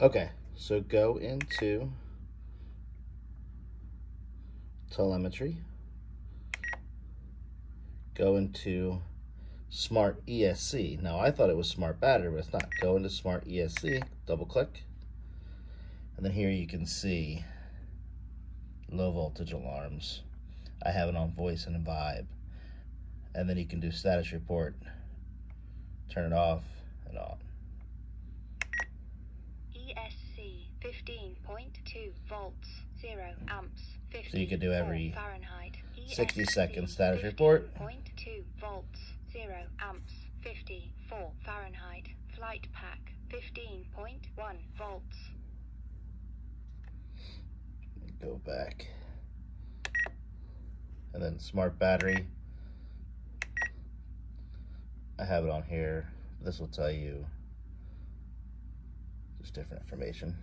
Okay, so go into telemetry, go into smart ESC. Now I thought it was smart battery, but it's not. Go into smart ESC, double click, and then here you can see low voltage alarms. I have it on voice and vibe. And then you can do status report, turn it off and on. ESC 15.2 volts, 0 amps, 50 So you could do every Fahrenheit. 60 ESC second status report. 15.2 volts, 0 amps, 54 Fahrenheit. Flight pack 15.1 volts. Go back. And then smart battery. I have it on here. This will tell you just different information.